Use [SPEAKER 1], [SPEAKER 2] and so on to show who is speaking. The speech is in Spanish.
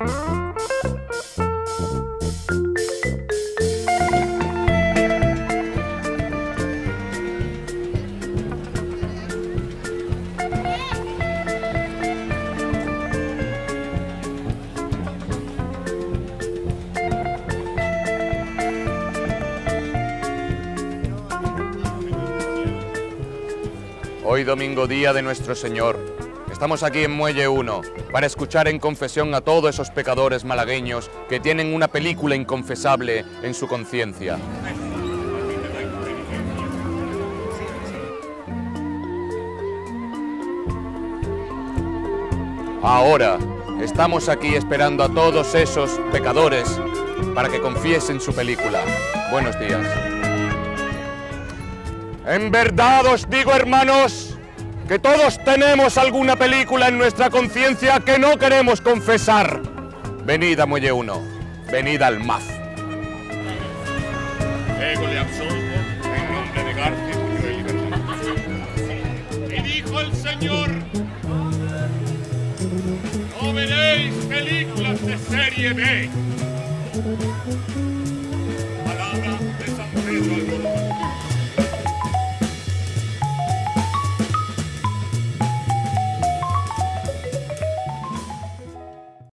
[SPEAKER 1] Ah! Hoy domingo día de nuestro Señor. Estamos aquí en Muelle 1 para escuchar en confesión a todos esos pecadores malagueños que tienen una película inconfesable en su conciencia. Ahora estamos aquí esperando a todos esos pecadores para que confiesen su película. Buenos días. En verdad os digo, hermanos, que todos tenemos alguna película en nuestra conciencia que no queremos confesar. Venid a Muelle 1, venid al MAF.
[SPEAKER 2] Ego le absolvo en nombre de García y. Y dijo el Señor, no veréis películas de serie B. Palabra de San Pedro Albornoz.